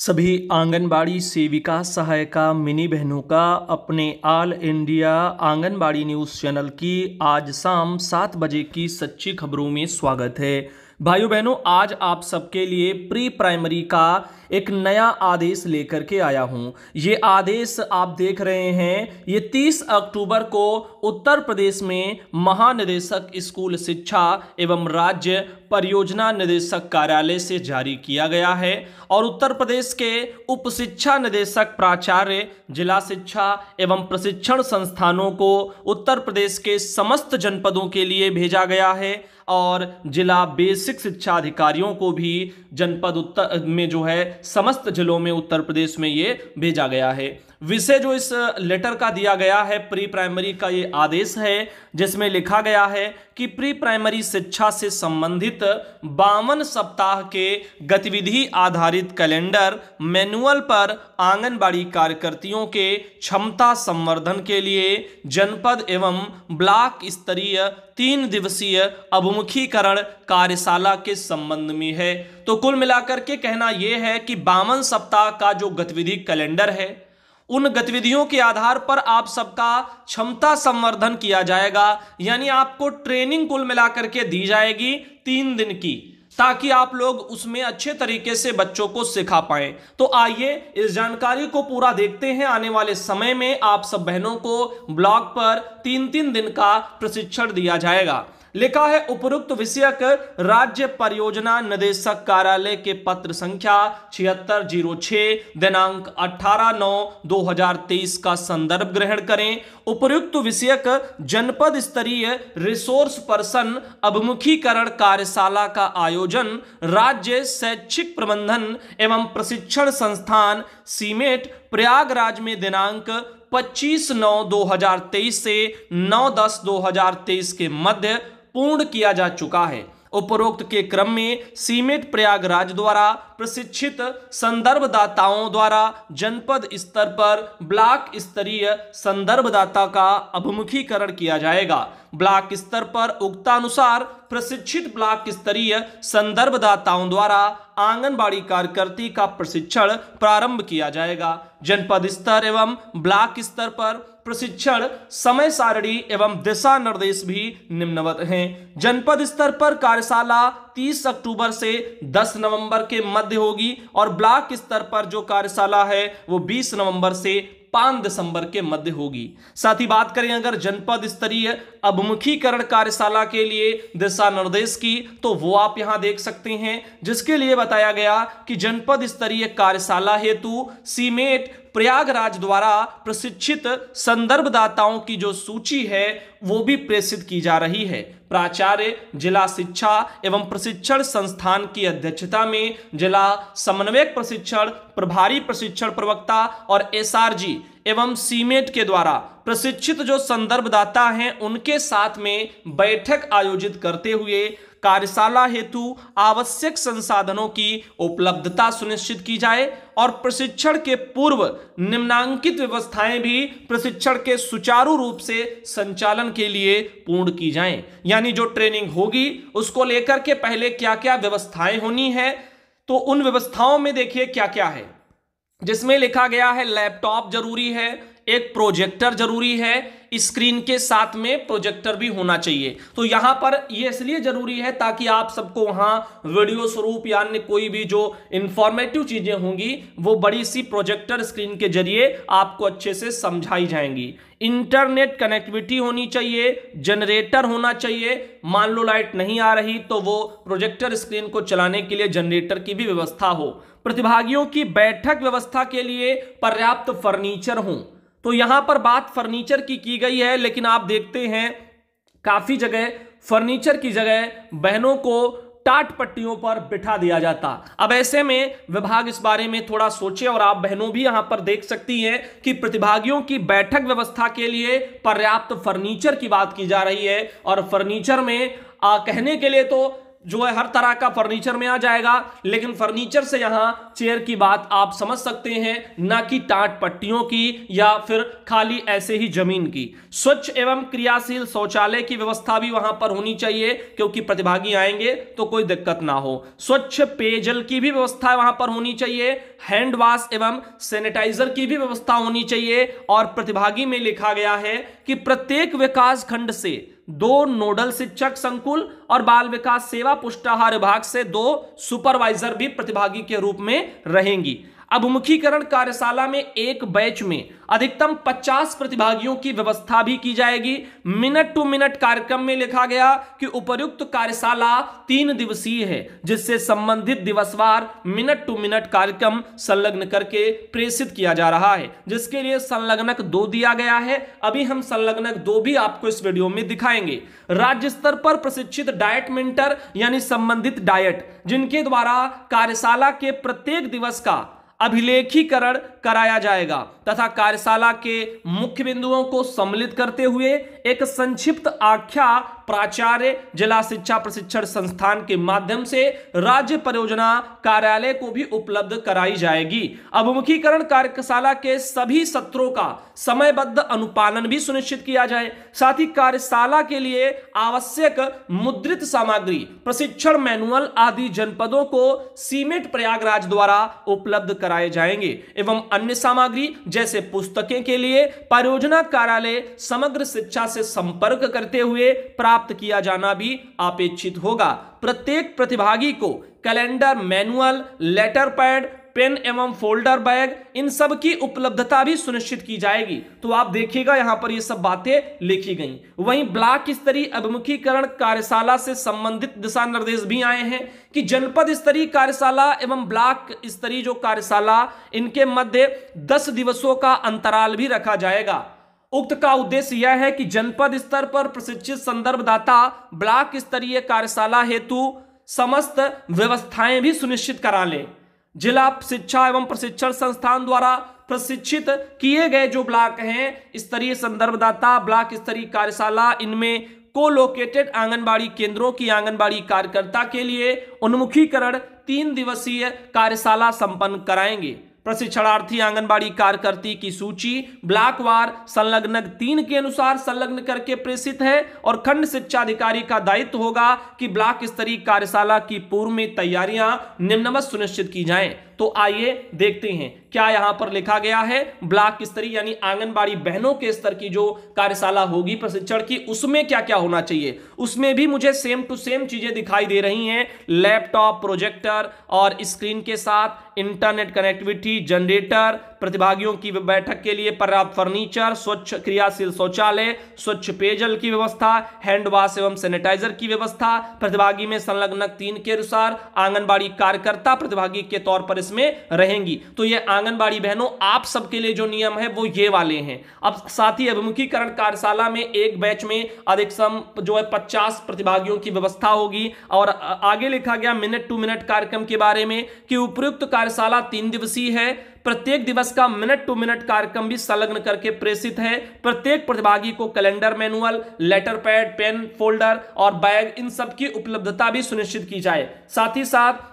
सभी आंगनबाड़ी सेविका, सहायिका, मिनी बहनों का अपने all India anganwadi news channel की आज शाम सात बजे की सच्ची खबरों में स्वागत है। भाइयों बहनों आज आप सबके लिए प्री प्राइमरी का एक नया आदेश लेकर के आया हूँ। ये आदेश आप देख रहे हैं। ये 30 अक्टूबर को उत्तर प्रदेश में महानिदेशक स्कूल शिक्षा एवं राज्य परियोजना निदेशक कार्यालय से जारी किया गया है और उत्तर प्रदेश के उप शिक्षा निदेशक प्राचार्य, जिला शिक्षा एवं प्रशिक्षण संस्थानों को उत्तर प्रदेश के समस्त जनपदों के लिए भेजा गया है और जिला बेसिक शिक्षा अधिकारियों को भी जनपद उत्तर में जो है समस्त जिलों में उत्तर प्रदेश में ये भेजा गया है। विषय जो इस लेटर का दिया गया है प्री प्राइमरी का ये आदेश है, जिसमें लिखा गया है कि प्री प्राइमरी शिक्षा से संबंधित बावन सप्ताह के गतिविधि आधारित कैलेंडर मैनुअल पर आंगनबाड़ी कार्यकर्तियों के क्षमता संवर्धन के लिए जनपद एवं ब्लॉक स्तरीय तीन दिवसीय अभिमुखीकरण कार्यशाला के संबंध में है। तो कुल मिलाकर के कहना यह है कि बावन सप्ताह का जो गतिविधि कैलेंडर है उन गतिविधियों के आधार पर आप सबका क्षमता संवर्धन किया जाएगा, यानी आपको ट्रेनिंग कुल मिलाकर के दी जाएगी तीन दिन की, ताकि आप लोग उसमें अच्छे तरीके से बच्चों को सिखा पाए। तो आइए इस जानकारी को पूरा देखते हैं। आने वाले समय में आप सब बहनों को ब्लॉग पर तीन तीन दिन का प्रशिक्षण दिया जाएगा। लिखा है, उपरुक्त विषयक राज्य परियोजना निदेशक कार्यालय के पत्र संख्या छिहत्तर ज़ीरो छह, दिनांक 18 नौ 2023 का संदर्भ ग्रहण करें। उपयुक्त विषयक जनपद स्तरीय रिसोर्स पर्सन अभिमुखीकरण कार्यशाला का आयोजन राज्य शैक्षिक प्रबंधन एवं प्रशिक्षण संस्थान सीमेट प्रयागराज में दिनांक 25 नौ 2023 से 9 दस 2023 के मध्य पूर्ण किया जा चुका है। उपरोक्त के क्रम में सीमित प्रयागराज द्वारा प्रशिक्षित संदर्भदाताओं द्वारा जनपद स्तर पर ब्लॉक स्तरीय संदर्भदाता का अभिमुखीकरण किया जाएगा। ब्लॉक स्तर पर उक्तानुसार प्रशिक्षित ब्लॉक स्तरीय संदर्भदाताओं द्वारा आंगनबाड़ी कार्यकर्ती का प्रशिक्षण प्रारंभ किया जाएगा। जनपद स्तर एवं ब्लॉक स्तर पर प्रशिक्षण समय सारणी एवं दिशा निर्देश भी निम्नवत हैं। जनपद स्तर पर कार्यशाला 30 अक्टूबर से 10 नवंबर के मध्य होगी और ब्लॉक स्तर पर जो कार्यशाला है, वो 20 नवंबर से पाँच दिसंबर के मध्य होगी। साथ ही बात करें अगर जनपद स्तरीय अभिमुखीकरण कार्यशाला के लिए दिशा निर्देश की तो वो आप यहाँ देख सकते हैं, जिसके लिए बताया गया कि जनपद स्तरीय कार्यशाला हेतु सीमेट प्रयागराज द्वारा प्रशिक्षित संदर्भदाताओं की जो सूची है, वो भी प्रेषित की जा रही है। प्राचार्य, जिला शिक्षा एवं प्रशिक्षण संस्थान की अध्यक्षता में जिला समन्वयक प्रशिक्षण, प्रभारी प्रशिक्षण प्रवक्ता और एसआरजी एवं सीमेट के द्वारा प्रशिक्षित जो संदर्भदाता हैं, उनके साथ में बैठक आयोजित करते हुए कार्यशाला हेतु आवश्यक संसाधनों की उपलब्धता सुनिश्चित की जाए और प्रशिक्षण के पूर्व निम्नांकित व्यवस्थाएँ भी प्रशिक्षण के सुचारू रूप से संचालन के लिए पूर्ण की जाएँ। यानी जो ट्रेनिंग होगी, उसको लेकर के पहले क्या क्या व्यवस्थाएँ होनी है तो उन व्यवस्थाओं में देखिए क्या क्या है। जिसमें लिखा गया है, लैपटॉप ज़रूरी है, एक प्रोजेक्टर ज़रूरी है स्क्रीन के साथ में प्रोजेक्टर भी होना चाहिए। तो यहाँ पर ये इसलिए ज़रूरी है ताकि आप सबको वहाँ वीडियो स्वरूप या अन्य कोई भी जो इंफॉर्मेटिव चीज़ें होंगी, वो बड़ी सी प्रोजेक्टर स्क्रीन के ज़रिए आपको अच्छे से समझाई जाएँगी। इंटरनेट कनेक्टिविटी होनी चाहिए जनरेटर होना चाहिए। मान लो लाइट नहीं आ रही तो वो प्रोजेक्टर स्क्रीन को चलाने के लिए जनरेटर की भी व्यवस्था हो। प्रतिभागियों की बैठक व्यवस्था के लिए पर्याप्त फर्नीचर हो। तो यहाँ पर बात फर्नीचर की की गई है लेकिन आप देखते हैं काफ़ी जगह फर्नीचर की जगह बहनों को टाट पट्टियों पर बिठा दिया जाता। अब ऐसे में विभाग इस बारे में थोड़ा सोचे और आप बहनों भी यहाँ पर देख सकती हैं कि प्रतिभागियों की बैठक व्यवस्था के लिए पर्याप्त फर्नीचर की बात की जा रही है। और फर्नीचर में आ, कहने के लिए तो जो है हर तरह का फर्नीचर में आ जाएगा। लेकिन फर्नीचर से यहाँ चेयर की बात आप समझ सकते हैं, ना कि टाट पट्टियों की या फिर खाली ऐसे ही ज़मीन की। स्वच्छ एवं क्रियाशील शौचालय की व्यवस्था भी वहाँ पर होनी चाहिए, क्योंकि प्रतिभागी आएँगे तो कोई दिक्कत ना हो। स्वच्छ पेयजल की भी व्यवस्था वहाँ पर होनी चाहिए, हैंड वॉश एवं सैनिटाइजर की भी व्यवस्था होनी चाहिए। और प्रतिभागी में लिखा गया है कि प्रत्येक विकास खंड से दो नोडल शिक्षक संकुल और बाल विकास सेवा पुष्टाहार विभाग से दो सुपरवाइजर भी प्रतिभागी के रूप में रहेंगी। अभिमुखीकरण कार्यशाला में एक बैच में अधिकतम 50 प्रतिभागियों की व्यवस्था भी की जाएगी। मिनट टू मिनट कार्यक्रम में लिखा गया कि उपयुक्त कार्यशाला तीन दिवसीय है, जिससे संबंधित दिवसवार मिनट टू मिनट कार्यक्रम संलग्न करके प्रेषित किया जा रहा है, जिसके लिए संलग्नक दो दिया गया है। अभी हम संलग्नक दो भी आपको इस वीडियो में दिखाएँगे। राज्य स्तर पर प्रशिक्षित डायट मिंटर यानी संबंधित डायट, जिनके द्वारा कार्यशाला के प्रत्येक दिवस का अभिलेखीकरण कराया जाएगा तथा कार्यशाला के मुख्य बिंदुओं को सम्मिलित करते हुए एक संक्षिप्त आख्या प्राचार्य जिला शिक्षा प्रशिक्षण संस्थान के माध्यम से राज्य परियोजना कार्यालय को भी उपलब्ध कराई जाएगी। अभिमुखीकरण कार्यशाला के सभी सत्रों का समयबद्ध अनुपालन भी सुनिश्चित किया जाए। साथ ही कार्यशाला के लिए आवश्यक मुद्रित सामग्री, प्रशिक्षण मैनुअल आदि जनपदों को सीमेंट प्रयागराज द्वारा उपलब्ध कराए जाएँगे एवं अन्य सामग्री जैसे पुस्तकें के लिए परियोजना कार्यालय समग्र शिक्षा से संपर्क करते हुए प्राप्त किया जाना भी अपेक्षित होगा। प्रत्येक प्रतिभागी को calendar, manual, letter pad, pen एवं फोल्डर बैग, इन सब की उपलब्धता भी सुनिश्चित की जाएगी। तो आप देखिएगा, यहाँ पर ये सब बातें लिखी गई। वहीं ब्लॉक स्तरीय अभिमुखीकरण कार्यशाला से संबंधित दिशा निर्देश भी आए हैं कि जनपद स्तरीय कार्यशाला एवं ब्लॉक स्तरीय जो कार्यशाला, इनके मध्य दस दिवसों का अंतराल भी रखा जाएगा। उक्त का उद्देश्य यह है कि जनपद स्तर पर प्रशिक्षित संदर्भदाता, ब्लॉक स्तरीय कार्यशाला हेतु समस्त व्यवस्थाएँ भी सुनिश्चित करा लें। जिला शिक्षा एवं प्रशिक्षण संस्थान द्वारा प्रशिक्षित किए गए जो ब्लॉक हैं, स्तरीय संदर्भदाता, ब्लॉक स्तरीय कार्यशाला, इनमें को लोकेटेड आंगनबाड़ी केंद्रों की आंगनबाड़ी कार्यकर्ता के लिए उन्मुखीकरण, तीन दिवसीय कार्यशाला संपन्न कराएँगे। प्रशिक्षणार्थी, आंगनबाड़ी कार्यकर्ती की सूची ब्लॉकवार संलग्न तीन के अनुसार संलग्न करके प्रेषित है और खंड शिक्षा अधिकारी का दायित्व होगा कि ब्लॉक स्तरीय कार्यशाला की पूर्व में तैयारियाँ निम्नवत सुनिश्चित की जाएँ। तो आइए देखते हैं क्या यहाँ पर लिखा गया है। ब्लॉक स्तरीय यानी आंगनबाड़ी बहनों के स्तर की जो कार्यशाला होगी प्रशिक्षण की, उसमें क्या क्या होना चाहिए? उसमें भी मुझे सेम टू सेम चीज़ें दिखाई दे रही हैं। लैपटॉप, प्रोजेक्टर और स्क्रीन के साथ इंटरनेट कनेक्टिविटी जनरेटर प्रतिभागियों की बैठक के लिए पर्याप्त फर्नीचर, स्वच्छ क्रियाशील शौचालय, स्वच्छ पेयजल की व्यवस्था हैंड वॉश एवं सैनिटाइजर की व्यवस्था, प्रतिभागी में संलग्न तीन के अनुसार आंगनबाड़ी कार्यकर्ता प्रतिभागी के तौर पर इसमें रहेंगी। तो ये आंगनबाड़ी बहनों, आप सबके लिए जो नियम है, वो ये वाले हैं। अब साथ ही अभिमुखीकरण कार्यशाला में एक बैच में अधिकतम जो है पचास प्रतिभागियों की व्यवस्था होगी और आगे लिखा गया मिनट टू मिनट कार्यक्रम के बारे में कि उपयुक्त कार्यशाला तीन दिवसीय है। प्रत्येक दिवस का मिनट टू मिनट कार्यक्रम भी संलग्न करके प्रेषित है। प्रत्येक प्रतिभागी को calendar manual, letter pad, pen, folder और बैग इन सब की उपलब्धता भी सुनिश्चित की जाए। साथ ही साथ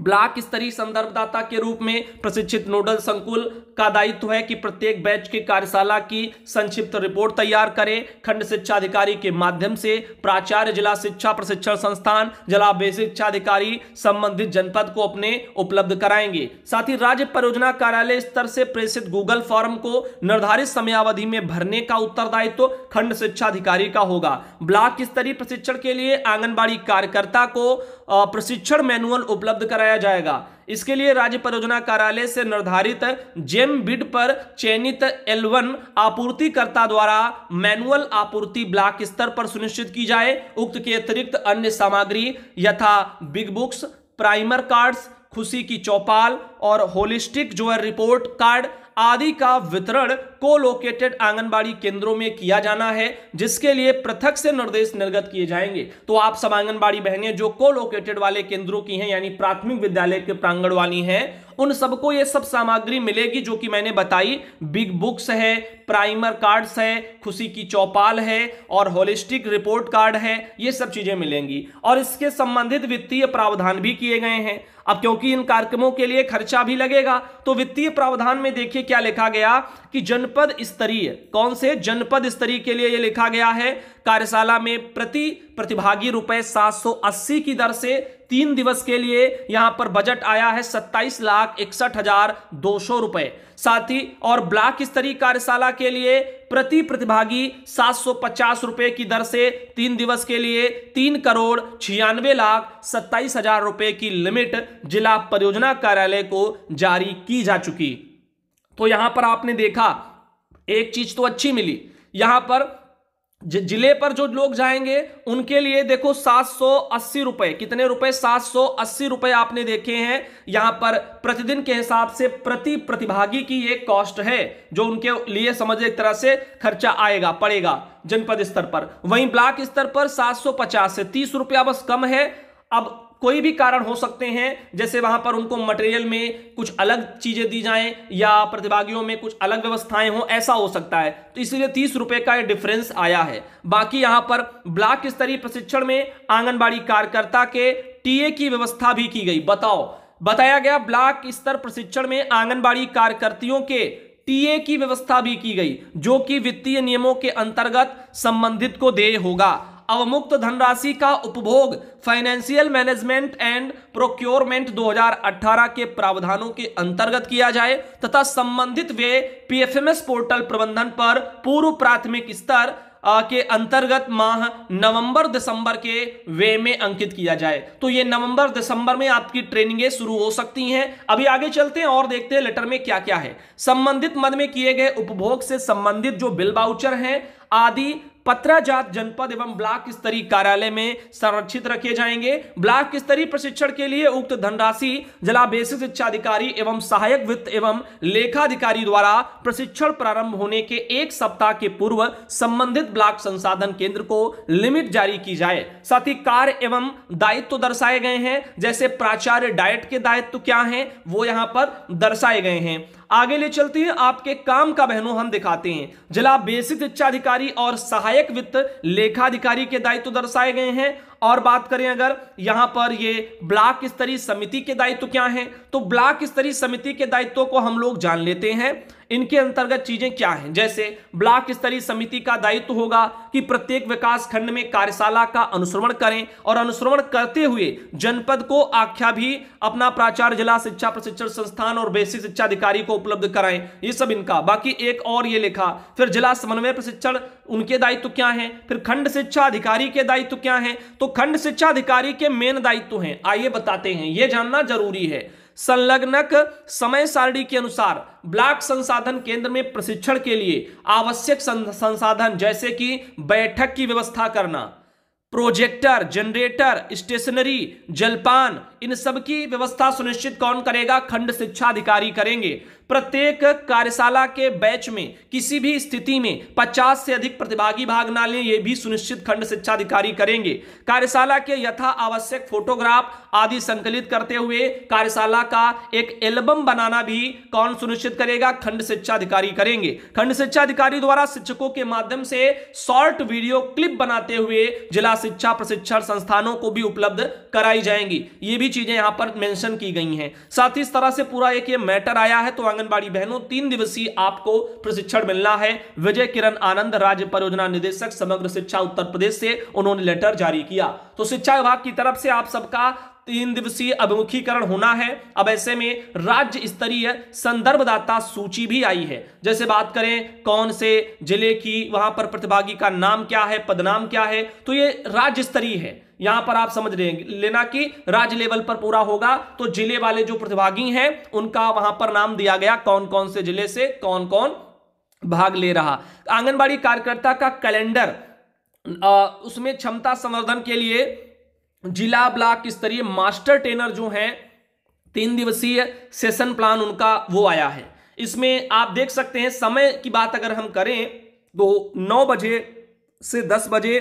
ब्लॉक स्तरीय संदर्भदाता के रूप में प्रशिक्षित नोडल संकुल का दायित्व है कि प्रत्येक बैच के कार्यशाला की संक्षिप्त रिपोर्ट तैयार करें। खंड शिक्षा अधिकारी के माध्यम से प्राचार्य, जिला शिक्षा प्रशिक्षण संस्थान, जिला शिक्षा अधिकारी संबंधित जनपद को अपने उपलब्ध कराएँगे। साथ ही राज्य परियोजना कार्यालय स्तर से प्रेषित गूगल फॉर्म को निर्धारित समयावधि में भरने का उत्तरदायित्व तो खंड शिक्षा अधिकारी का होगा। ब्लॉक स्तरीय प्रशिक्षण के लिए आंगनबाड़ी कार्यकर्ता को प्रशिक्षण मैनुअल उपलब्ध कराया जाएगा। इसके लिए राज्य परियोजना कार्यालय से निर्धारित जेम बिड पर चयनित एल आपूर्तिकर्ता द्वारा मैनुअल आपूर्ति ब्लॉक स्तर पर सुनिश्चित की जाए। उक्त के अतिरिक्त अन्य सामग्री यथा बिग बुक्स, प्राइमर कार्ड्स, खुशी की चौपाल और होलिस्टिक जो रिपोर्ट कार्ड आदि का वितरण को लोकेटेड आंगनबाड़ी केंद्रों में किया जाना है, जिसके लिए पृथक से निर्देश निर्गत किए जाएँगे। तो आप सब आंगनबाड़ी बहनें जो को लोकेटेड वाले केंद्रों की हैं, यानी प्राथमिक विद्यालय के प्रांगण वाली हैं उन सबको ये सब सामग्री मिलेगी जो कि मैंने बताई। बिग बुक्स है प्राइमर कार्ड्स है, खुशी की चौपाल है और होलिस्टिक रिपोर्ट कार्ड है, ये सब चीज़ें मिलेंगी। और इसके संबंधित वित्तीय प्रावधान भी किए गए हैं। अब क्योंकि इन कार्यक्रमों के लिए खर्चा भी लगेगा तो वित्तीय प्रावधान में देखिए क्या लिखा गया कि जनपद स्तरीय, कौन से? जनपद स्तरीय के लिए यह लिखा गया है। कार्यशाला में प्रति प्रतिभागी रुपए 780 की दर से तीन दिवस के लिए यहाँ पर बजट आया है सत्ताईस लाख इकसठ हज़ार दो सौ रुपए। साथ ही और ब्लॉक स्तरीय कार्यशाला के लिए प्रति प्रतिभागी सात सौ पचास रुपए की दर से तीन दिवस के लिए तीन करोड़ छियानवे लाख सत्ताईस हज़ार रुपए की लिमिट जिला परियोजना कार्यालय को जारी की जा चुकी। तो यहाँ पर आपने देखा, एक चीज़ तो अच्छी मिली। यहाँ पर ज़िले पर जो लोग जाएँगे, उनके लिए देखो सात सौ अस्सी रुपए। कितने रुपए? सात सौ अस्सी रुपए आपने देखे हैं। यहाँ पर प्रतिदिन के हिसाब से प्रति प्रतिभागी की एक कॉस्ट है, जो उनके लिए समझ एक तरह से खर्चा आएगा, पड़ेगा जनपद स्तर पर। वहीं ब्लॉक स्तर पर सात सौ पचास से तीस रुपया बस कम है। अब कोई भी कारण हो सकते हैं, जैसे वहाँ पर उनको मटेरियल में कुछ अलग चीज़ें दी जाएँ या प्रतिभागियों में कुछ अलग व्यवस्थाएँ हो, ऐसा हो सकता है। तो इसलिए तीस रुपए का ये डिफरेंस आया है। बाकी यहाँ पर ब्लॉक स्तरीय प्रशिक्षण में आंगनबाड़ी कार्यकर्ता के टीए की व्यवस्था भी की गई। बताओ, बताया गया ब्लॉक स्तर प्रशिक्षण में आंगनबाड़ी कार्यकर्तियों के टीए की व्यवस्था भी की गई, जो कि वित्तीय नियमों के अंतर्गत संबंधित को देय होगा। अवमुक्त धनराशि का उपभोग फाइनेंशियल मैनेजमेंट एंड प्रोक्योरमेंट 2018 के प्रावधानों के अंतर्गत किया जाए तथा संबंधित वे पीएफएमएस पोर्टल प्रबंधन पर पूर्व प्राथमिक स्तर के अंतर्गत माह नवंबर दिसंबर के वे में अंकित किया जाए। तो ये नवंबर दिसंबर में आपकी ट्रेनिंगें शुरू हो सकती हैं। अभी आगे चलते हैं और देखते हैं लेटर में क्या क्या है। संबंधित मद में किए गए उपभोग से संबंधित जो बिल बाउचर हैं, आदि पत्राजात जनपद एवं ब्लॉक स्तरीय कार्यालय में संरक्षित रखे जाएँगे। ब्लॉक स्तरीय प्रशिक्षण के लिए उक्त धनराशि जिला बेसिक शिक्षा अधिकारी एवं सहायक वित्त एवं लेखाधिकारी द्वारा प्रशिक्षण प्रारंभ होने के एक सप्ताह के पूर्व संबंधित ब्लॉक संसाधन केंद्र को लिमिट जारी की जाए। साथ ही कार्य एवं दायित्व तो दर्शाए गए हैं, जैसे प्राचार्य डायट के दायित्व तो क्या है, वो यहाँ पर दर्शाए गए हैं। आगे ले चलते हैं। आपके काम का बहनों हम दिखाते हैं। जिला बेसिक शिक्षा अधिकारी और सहायक वित्त लेखाधिकारी के दायित्व तो दर्शाए गए हैं। और बात करें अगर यहाँ पर ये ब्लॉक स्तरीय समिति के दायित्व तो क्या हैं तो ब्लॉक स्तरीय समिति के दायित्वों को हम लोग जान लेते हैं। इनके अंतर्गत चीज़ें क्या हैं? जैसे ब्लॉक स्तरीय समिति का दायित्व होगा कि प्रत्येक विकास खंड में कार्यशाला का अनुश्रवण करें और अनुश्रवण करते हुए जनपद को आख्या भी अपना प्राचार्य, जिला शिक्षा प्रशिक्षण संस्थान और बेसिक शिक्षा अधिकारी को उपलब्ध कराएँ। ये सब इनका। बाकी एक और ये लिखा, फिर जिला समन्वय प्रशिक्षण, उनके दायित्व क्या है? फिर खंड शिक्षा अधिकारी के दायित्व क्या है? तो खंड शिक्षा अधिकारी के मेन दायित्व हैं। आइए बताते हैं। यह जानना ज़रूरी है। संलग्नक समय सारणी के अनुसार ब्लॉक संसाधन केंद्र में प्रशिक्षण के लिए आवश्यक संसाधन जैसे कि बैठक की व्यवस्था करना, प्रोजेक्टर, जनरेटर, स्टेशनरी, जलपान, इन सब की व्यवस्था सुनिश्चित कौन करेगा? खंड शिक्षा अधिकारी करेंगे। प्रत्येक कार्यशाला के बैच में, किसी भी स्थिति में 50 से अधिक प्रतिभागी भाग ना लें, ये भी सुनिश्चित खंड शिक्षा अधिकारी करेंगे। कार्यशाला के यथा आवश्यक फोटोग्राफ आदि संकलित करते हुए कार्यशाला का एक एल्बम बनाना भी कौन सुनिश्चित करेगा? खंड शिक्षा अधिकारी करेंगे। खंड शिक्षा अधिकारी द्वारा शिक्षकों के माध्यम से शॉर्ट वीडियो क्लिप बनाते हुए जिला शिक्षा प्रशिक्षण संस्थानों को भी उपलब्ध कराई जाएँगी। ये भी चीज़ें यहाँ पर मेंशन की गई हैं। साथ ही इस तरह से पूरा एक ये मैटर आया है तो आंगनबाड़ी बहनों, तीन दिवसीय आपको प्रशिक्षण मिलना है। विजय किरण आनंद, राज्य परियोजना निदेशक, समग्र शिक्षा उत्तर प्रदेश से, उन्होंने लेटर जारी किया। तो शिक्षा विभाग की तरफ़ से आप सबका तीन दिवसीय अभिमुखीकरण होना है। अब ऐसे में राज्य स्तरीय संदर्भदाता सूची भी आई है। जैसे बात करें, कौन से ज़िले की, वहाँ पर प्रतिभागी का नाम क्या है, पदनाम क्या है तो ये राज्य स्तरीय है। यहाँ पर आप समझ रहे लेना कि राज्य लेवल पर पूरा होगा तो ज़िले वाले जो प्रतिभागी हैं, उनका वहाँ पर नाम दिया गया कौन कौन से ज़िले से कौन कौन भाग ले रहा। आंगनबाड़ी कार्यकर्ता का कैलेंडर उसमें क्षमता संवर्धन के लिए जिला ब्लॉक स्तरीय मास्टर ट्रेनर जो है, तीन दिवसीय सेशन प्लान उनका वो आया है। इसमें आप देख सकते हैं, समय की बात अगर हम करें तो नौ बजे से दस बजे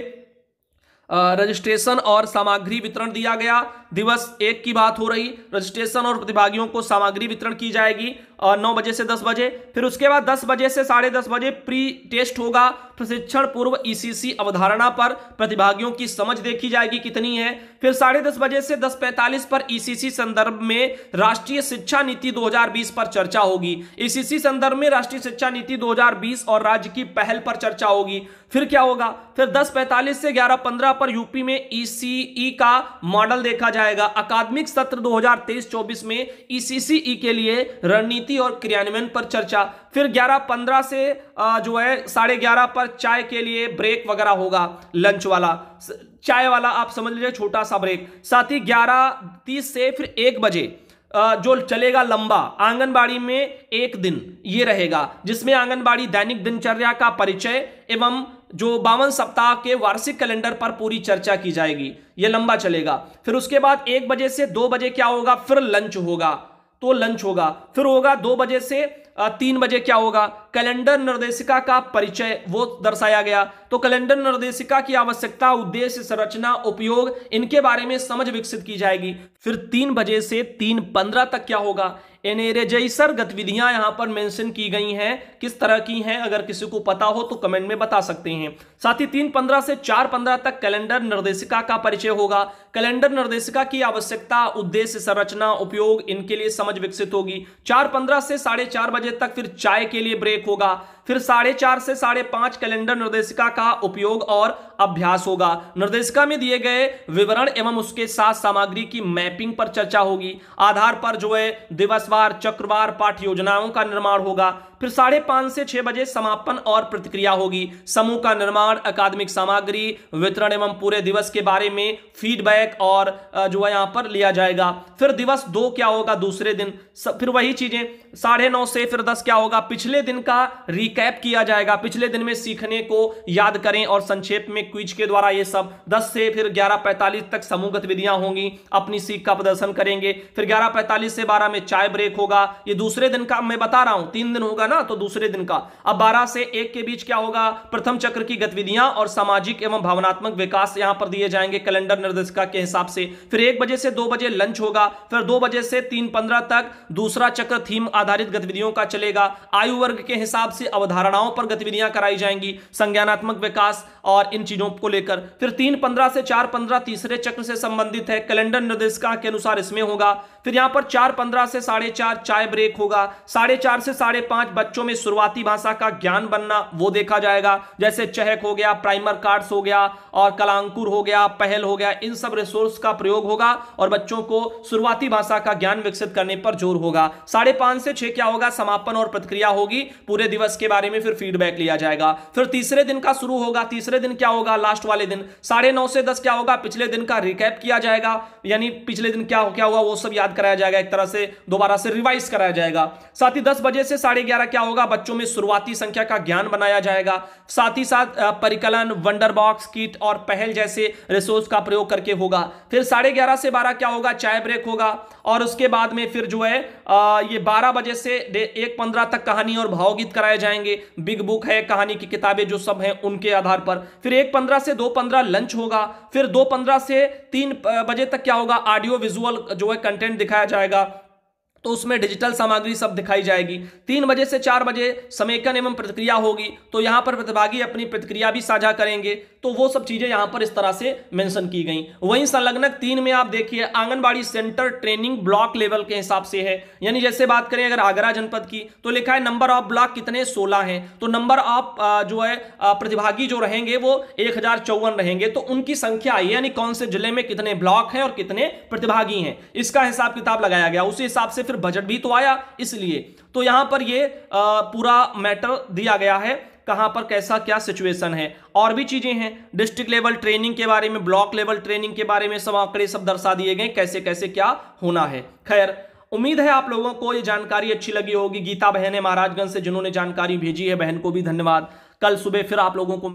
रजिस्ट्रेशन और सामग्री वितरण दिया गया। दिवस एक की बात हो रही, रजिस्ट्रेशन और प्रतिभागियों को सामग्री वितरण की जाएगी नौ बजे से दस बजे। फिर उसके बाद दस बजे से साढ़े दस बजे प्री टेस्ट होगा। प्रशिक्षण पूर्व ईसीसी अवधारणा पर प्रतिभागियों की समझ देखी जाएगी कितनी है। फिर साढ़े दस बजे से दस पैंतालीस पर ईसीसी संदर्भ में राष्ट्रीय शिक्षा नीति 2020 पर चर्चा होगी। ईसीसी संदर्भ में राष्ट्रीय शिक्षा नीति 2020 और राज्य की पहल पर चर्चा होगी। फिर क्या होगा? फिर दस पैंतालीस से ग्यारह पंद्रह पर यूपी में ईसीई का मॉडल देखा जाएगा। अकादमिक सत्र 2023-24 में ईसीसीई के लिए रणनीति और क्रियान्वयन पर चर्चा। फिर ग्यारह पंद्रह से जो है, साढ़े ग्यारह पर चाय के लिए ब्रेक वगैरह होगा, लंच वाला। चाय वाला आप समझ लीजिए, छोटा सा ब्रेक। साथ ही ग्यारह तीस से फिर एक बजे जो चलेगा लंबा, आंगनबाड़ी में एक दिन, ये रहेगा, जिसमें आंगनबाड़ी दैनिक दिनचर्या का परिचय एवं जो बावन सप्ताह के वार्षिक कैलेंडर पर पूरी चर्चा की जाएगी। ये लंबा चलेगा। फिर उसके बाद एक बजे से दो बजे क्या होगा? फिर लंच होगा। तो लंच होगा। फिर होगा दो बजे से तीन बजे क्या होगा? कैलेंडर निर्देशिका का परिचय वो दर्शाया गया। तो कैलेंडर निर्देशिका की आवश्यकता, उद्देश्य, संरचना, उपयोग, इनके बारे में समझ विकसित की जाएगी। फिर तीन बजे से तीन पंद्रह तक क्या होगा? एनेरेजैसर गतिविधियाँ यहाँ पर मेंशन की गई हैं, किस तरह की हैं, अगर किसी को पता हो तो कमेंट में बता सकते हैं। साथ ही तीन पंद्रह से चार पंद्रह तक कैलेंडर निर्देशिका का परिचय होगा। कैलेंडर निर्देशिका की आवश्यकता, उद्देश्य, संरचना, उपयोग, इनके लिए समझ विकसित होगी। चार पंद्रह से साढ़े चार बजे तक फिर चाय के लिए ब्रेक होगा। फिर साढ़े चार से साढ़े पाँच कैलेंडर निर्देशिका का उपयोग और अभ्यास होगा। निर्देशिका में दिए गए विवरण एवं उसके साथ सामग्री की मैपिंग पर चर्चा होगी। आधार पर जो है दिवसवार, चक्रवार पाठ योजनाओं का निर्माण होगा। फिर साढ़े पाँच से छह बजे समापन और प्रतिक्रिया होगी। समूह का निर्माण, अकादमिक सामग्री, वितरण एवं पूरे दिवस के बारे में फीडबैक और जो है यहाँ पर लिया जाएगा। फिर दिवस दो क्या होगा दूसरे दिन? फिर वही चीज़ें, साढ़े नौ से फिर दस क्या होगा? पिछले दिन का रिकैप किया जाएगा। पिछले दिन में सीखने को याद करें और संक्षेप में क्विज के द्वारा ये सब। दस से फिर ग्यारह पैंतालीस तक समूह गतिविधियाँ होंगी। अपनी सीख का प्रदर्शन करेंगे। फिर ग्यारह पैंतालीस से बारह में चाय ब्रेक होगा। ये दूसरे दिन का मैं बता रहा हूँ, तीन दिन होगा ना तो दूसरे दिन का। अब बारह से एक के बीच क्या होगा? प्रथम चक्र की गतिविधियाँ और सामाजिक एवं भावनात्मक विकास यहाँ पर दिए जाएँगे कैलेंडर निर्देशिका के हिसाब से। फिर एक बजे से दो बजे लंच होगा। फिर दो बजे से तीन पंद्रह तक दूसरा चक्र थीम आधारित गतिविधियों का चलेगा। आयु वर्ग के हिसाब से अवधारणाओं पर गतिविधियाँ कराई जाएँगी, संज्ञानात्मक विकास और इन चीज़ों को लेकर। फिर तीन पंद्रह से चार पंद्रह तीसरे चक्र से संबंधित है, कैलेंडर निर्देशिका के अनुसार इसमें होगा। फिर यहाँ पर चार पंद्रह से साढ़े चार चाय ब्रेक होगा। साढ़े चार से साढ़े पाँच बच्चों में शुरुआती भाषा का ज्ञान बनना वो देखा जाएगा। जैसे चहक हो गया, प्राइमर कार्ड्स हो गया और कलांकुर हो गया, पहल हो गया, इन सब रिसोर्स का प्रयोग होगा और बच्चों को शुरुआती भाषा का ज्ञान विकसित करने पर ज़ोर होगा। साढ़े से छह क्या होगा? समापन और प्रतिक्रिया होगी। पूरे दिवस के बारे में फिर फीडबैक लिया जाएगा। फिर तीसरे दिन का शुरू होगा, तीसरे दिन क्या होगा? लास्ट वाले दिन। साढ़े नौ से दस क्या होगा? पिछले दिन का रिकैप किया जाएगा। यानी पिछले दिन क्या क्या हुआ वो सब याद कराया जाएगा। एक तरह से दोबारा से रिवाइज कराया जाएगा। साथ ही दस बजे से साढ़े ग्यारह क्या होगा? बच्चों में शुरुआती संख्या का ज्ञान बनाया जाएगा। साथ ही साथ परिकलन वंडर बॉक्स किट और पहल जैसे रिसोर्स का प्रयोग करके होगा। फिर साढ़े ग्यारह से बारह क्या होगा? चाय ब्रेक होगा। और उसके बाद में फिर जो है ये बारह बजे से एक पंद्रह तक कहानी और भावगीत कराए जाएँगे। बिग बुक है, कहानी की किताबें जो सब हैं उनके आधार पर। फिर एक पंद्रह से दो पंद्रह लंच होगा। फिर दो पंद्रह से तीन बजे तक क्या होगा? ऑडियो विजुअल जो है कंटेंट दिखाया जाएगा। तो उसमें डिजिटल सामग्री सब दिखाई जाएगी। तीन बजे से चार बजे समेकन एवं प्रतिक्रिया होगी। तो यहाँ पर प्रतिभागी अपनी प्रतिक्रिया भी साझा करेंगे। तो वो सब चीज़ें यहाँ पर इस तरह से मेंशन की गई। वहीं संलग्नक तीन में आप देखिए, anganwadi centre training block level के हिसाब से है। यानी जैसे बात करें अगर आगरा जनपद की तो लिखा है नंबर ऑफ़ ब्लॉक कितने? सोलह हैं। तो नंबर ऑफ़ जो है प्रतिभागी जो रहेंगे, वो एक हज़ार चौवन रहेंगे। तो उनकी संख्या आई यानी कौन से ज़िले में कितने ब्लॉक हैं और कितने प्रतिभागी हैं। इसका हिसाब किताब लगाया गया। उसी हिसाब से फिर बजट भी तो आया, इसलिए। तो यहाँ पर ये पूरा मैटर दिया गया है। कहाँ पर कैसा क्या सिचुएशन है, और भी चीज़ें हैं। डिस्ट्रिक्ट लेवल ट्रेनिंग के बारे में ब्लॉक लेवल ट्रेनिंग के बारे में सब आंकड़े सब दर्शा दिए गए, कैसे कैसे क्या होना है। खैर, उम्मीद है आप लोगों को ये जानकारी अच्छी लगी होगी। गीता बहन है महाराजगंज से, जिन्होंने जानकारी भेजी है, बहन को भी धन्यवाद। कल सुबह फिर आप लोगों को